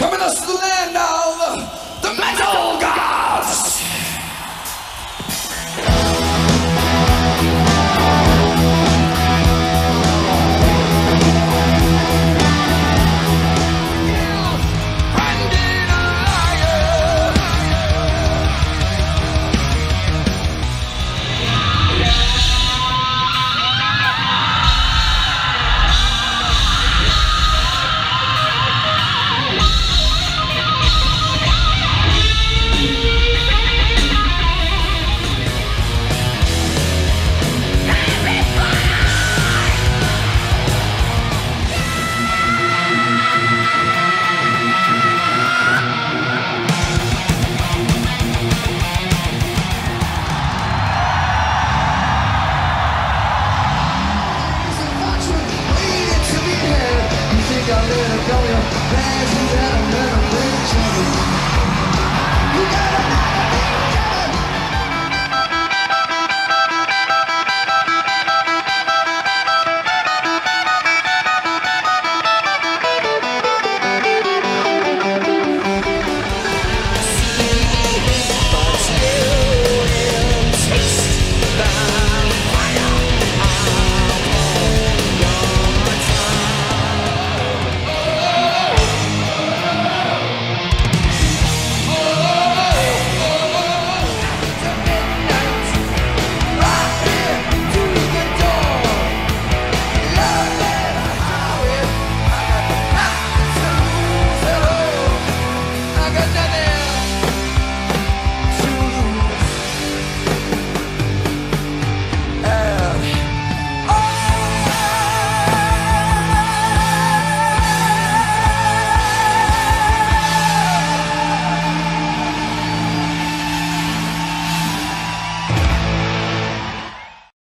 Coming us to the land.